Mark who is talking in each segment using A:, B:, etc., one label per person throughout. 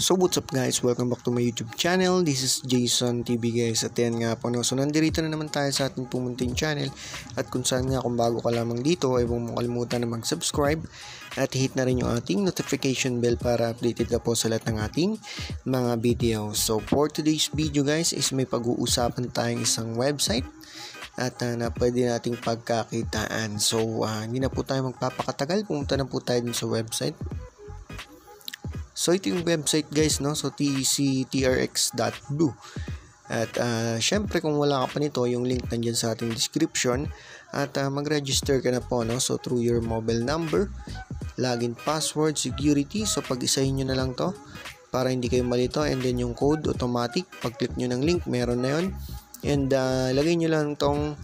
A: So what's up guys, welcome back to my YouTube channel. This is Jason TV guys at yan nga po. So nandito na naman tayo sa ating pumunting channel at kung saan nga kung bago ka lamang dito ay huwag mo kalimutan na mag-subscribe at hit na rin yung ating notification bell para updated ka po sa lahat ng ating mga video. So for today's video guys is may pag-uusapan tayong isang website at uh, na pwede nating pagkakitaan. So uh, hindi na po tayo magpapakatagal, pumunta na po tayo sa website So ito yung website guys no. So tctrx.blue. At uh, syempre kung wala ka pa nito, yung link nandiyan sa ating description at uh, mag-register ka na po no. So through your mobile number, login password, security. So pag-isahin niyo na lang to para hindi kayo malito and then yung code automatic pag click niyo ng link meron na yon and uh, lagay niyo lang tong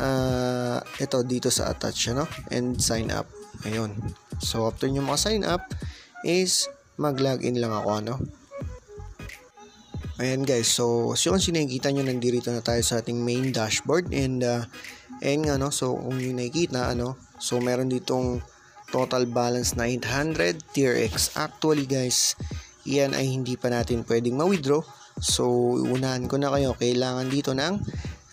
A: uh, ito dito sa attach no and sign up ayun so after niyo maka sign up is mag-login lang ako ano. Ayan guys, so so kung sinakita nyo nandito na tayo sa ating main dashboard and uh, ayan nga no, so kung yung nakikita ano, so meron ditong total balance na 800 tier X. Actually guys, yan ay hindi pa natin pwedeng ma-withdraw. So unahan ko na kayo, kailangan dito ng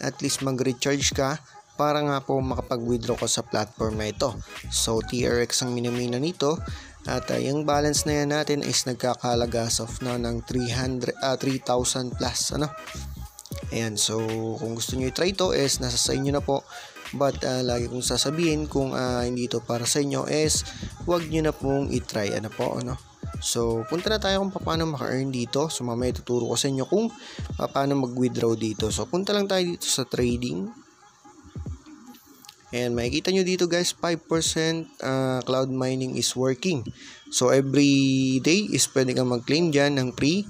A: at least mag-recharge ka para nga po makapag-withdraw ko sa platform na ito. So TRX ang minamina nito at uh, yung balance na yan natin is nagkakalaga of now ng 300, uh, 3,000 plus. Ano? Ayan, so kung gusto nyo i-try to is nasa sa inyo na po. But uh, lagi kong sasabihin kung uh, hindi to para sa inyo is huwag nyo na pong i-try. Ano po? Ano? So, punta na tayo kung paano maka-earn dito. So, mamaya tuturo ko sa inyo kung paano mag-withdraw dito. So, punta lang tayo dito sa trading. And makikita nyo dito guys, 5% uh, cloud mining is working. So every day is pwede kang mag-claim dyan ng free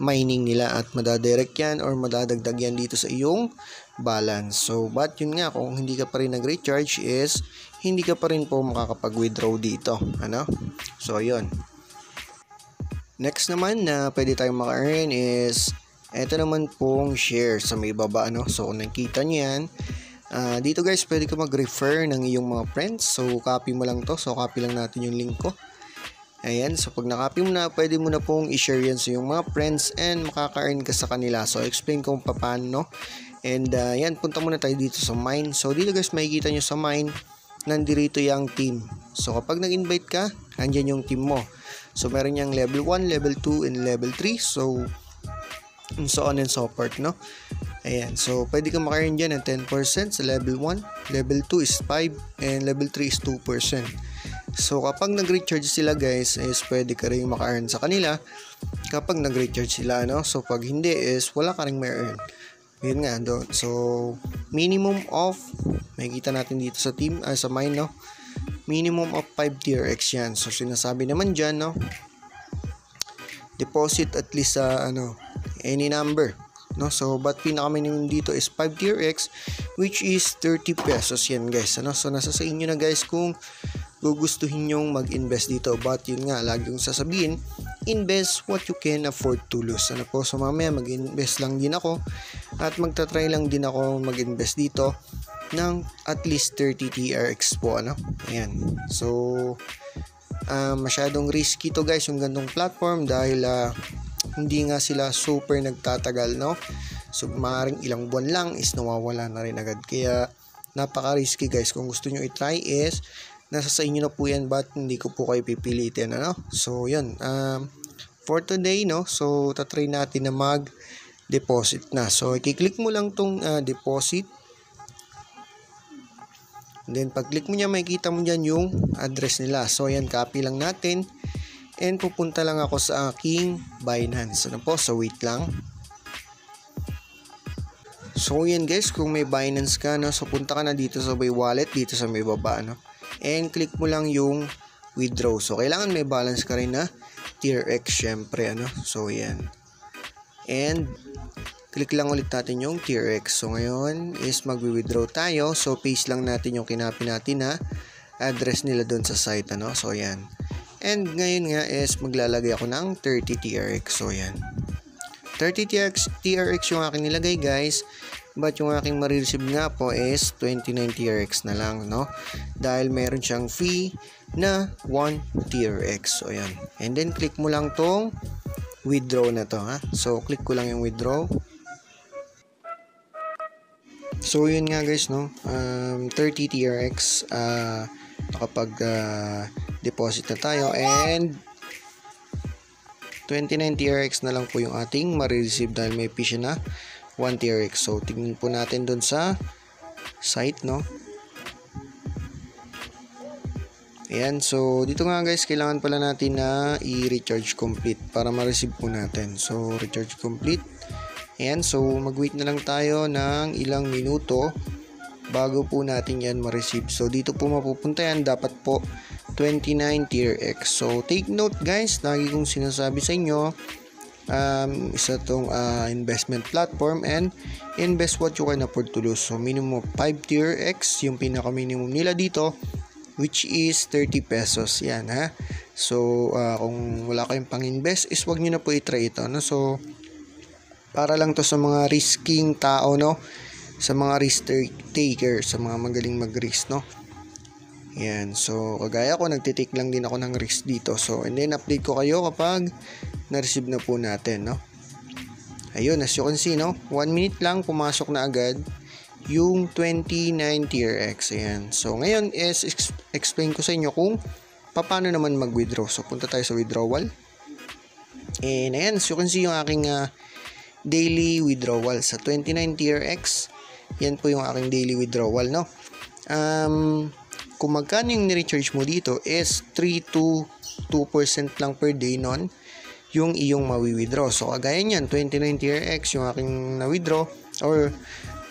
A: mining nila at madadirect yan or madadagdag yan dito sa iyong balance. So but yun nga, kung hindi ka pa rin nag-recharge is hindi ka pa rin po makakapag-withdraw dito. Ano? So yun. Next naman na pwede tayong maka-earn is ito naman pong share sa may baba. Ano? So kung nakita nyo yan, Uh, dito guys, pwede ka mag-refer ng iyong mga friends. So, copy mo lang to. So, copy lang natin yung link ko. Ayan. So, pag na-copy mo na, pwede mo na pong i-share yan sa iyong mga friends and makaka-earn ka sa kanila. So, explain ko kung paano. And, uh, yan. Punta muna tayo dito sa mine. So, dito guys, makikita nyo sa mine, nandito yung team. So, kapag nag-invite ka, andyan yung team mo. So, meron yung level 1, level 2, and level 3. So, and so on and so forth, no? Ayan, so pwede kang makarin dyan ng 10% sa level 1, level 2 is 5, and level 3 is 2%. So kapag nag-recharge sila guys, is pwede ka rin maka-earn sa kanila kapag nag-recharge sila, no? So pag hindi is wala ka rin ma-earn. Yun nga, do. So, minimum of, makikita natin dito sa team, uh, sa mine, no? Minimum of 5 tier X yan. So, sinasabi naman dyan, no? Deposit at least sa, uh, ano, any number no? So but pinaka minimum dito is 5 tier X which is 30 pesos yan guys. Ano? So nasa sa inyo na guys kung gugustuhin nyong mag-invest dito. But yun nga lagi kong sasabihin invest what you can afford to lose. Ano po? So mamaya mag-invest lang din ako. At magta-try lang din ako mag-invest dito ng at least 30 TRX po ano? Ayan. So uh, masyadong risky to guys yung gandong platform dahil uh, hindi nga sila super nagtatagal no? So maaaring ilang buwan lang is nawawala na rin agad. Kaya napaka risky guys. Kung gusto nyo i-try is nasa sa inyo na po yan but hindi ko po kayo pipilitin ano? So yun. Um, for today no? So tatry natin na mag deposit na. So i-click mo lang tong uh, deposit. And then pag click mo niya makikita mo diyan yung address nila. So yan copy lang natin and pupunta lang ako sa aking Binance. Ano po? So wait lang. So yan guys, kung may Binance ka, no, so punta ka na dito sa may wallet, dito sa may baba, no. And click mo lang yung withdraw. So kailangan may balance ka rin na tier X syempre, ano. So yan. And click lang ulit natin yung tier X. So ngayon is magwi-withdraw tayo. So paste lang natin yung kinapi natin na address nila doon sa site, ano. So yan. And ngayon nga is maglalagay ako ng 30 TRX. So yan. 30 TRX, TRX yung aking nilagay guys. But yung aking marireceive nga po is 29 TRX na lang, no? Dahil meron siyang fee na 1 TRX. So, yan. And then, click mo lang tong withdraw na to ha. So click ko lang yung withdraw. So yun nga guys no, um, 30 TRX uh, nakapag uh, deposit na tayo and 29 TRX na lang po yung ating ma-receive dahil may fee na 1 TRX. So tingnan po natin doon sa site no. Ayan, so dito nga guys, kailangan pala natin na i-recharge complete para ma-receive po natin. So, recharge complete. Ayan, so mag-wait na lang tayo ng ilang minuto bago po natin yan ma-receive. So, dito po mapupunta yan, dapat po 29 tier X. So, take note guys, lagi kong sinasabi sa inyo, um, isa tong uh, investment platform and invest what you can afford to lose. So, minimum 5 tier X, yung pinaka-minimum nila dito which is 30 pesos. Yan ha? So uh, kung wala kayong pang invest is wag niyo na po i-try ito no? So para lang to sa mga risking tao no? Sa mga risk taker sa mga magaling mag-risk no yan so kagaya ko nagtitake lang din ako ng risk dito so and then update ko kayo kapag na-receive na po natin no ayun as you can see no 1 minute lang pumasok na agad yung 29 tier X. Ayan. So, ngayon is explain ko sa inyo kung paano naman mag-withdraw. So, punta tayo sa withdrawal. And ayan, so you can see yung aking uh, daily withdrawal sa 29 tier X. Yan po yung aking daily withdrawal, no? Um, kung magkano yung ni-recharge mo dito is 3 to 2% lang per day nun yung iyong mawi-withdraw. So, kagaya niyan, 29 tier X yung aking na-withdraw or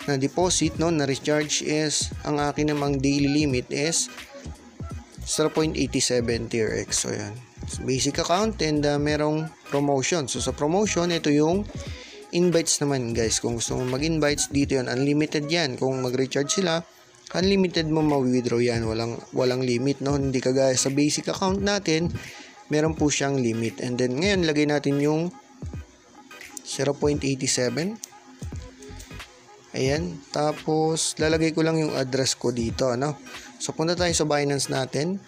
A: na deposit no na recharge is ang akin namang daily limit is 0.87 tier X. So yan basic account and uh, merong promotion. So sa promotion ito yung invites naman guys. Kung gusto mo mag-invites dito yan unlimited yan. Kung mag-recharge sila unlimited mo ma-withdraw yan walang walang limit no hindi kagaya sa basic account natin meron po siyang limit and then ngayon lagay natin yung 0.87 Ayan. Tapos, lalagay ko lang yung address ko dito, ano. So, punta tayo sa Binance natin.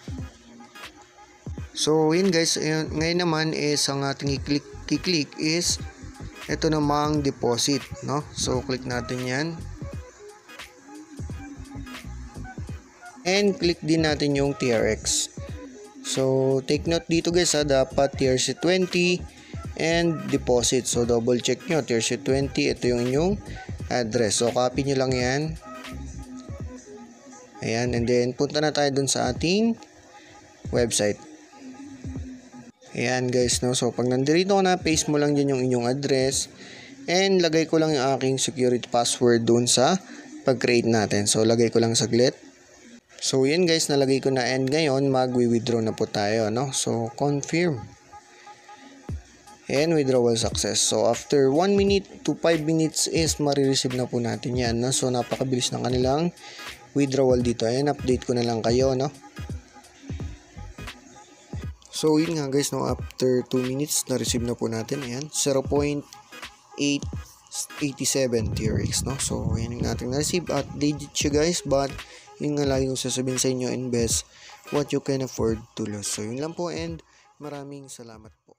A: So, yun guys. Ayun, ngayon naman is ang ating i-click, i-click is ito namang deposit, no. So, click natin yan. And click din natin yung TRX. So, take note dito guys ha, dapat TRC 20 and deposit. So, double check nyo. TRC 20, ito yung inyong address. So, copy nyo lang yan. Ayan, and then punta na tayo dun sa ating website. Ayan guys, no? So, pag nandito na, paste mo lang dyan yung inyong address. And lagay ko lang yung aking security password dun sa pag-create natin. So, lagay ko lang saglit. So, yan guys, nalagay ko na and ngayon, mag-withdraw na po tayo, no? So, confirm and withdrawal success. So, after 1 minute to 5 minutes is marireceive na po natin yan. No? So, napakabilis ng kanilang withdrawal dito. Ayan, update ko na lang kayo. No? So, yun nga guys, no? after 2 minutes, na-receive na po natin. Ayan, 0.887 TRX. No? So, yan yung natin na-receive. At legit siya guys, but yun nga lagi kong sasabihin sa inyo, invest what you can afford to lose. So, yun lang po and maraming salamat po.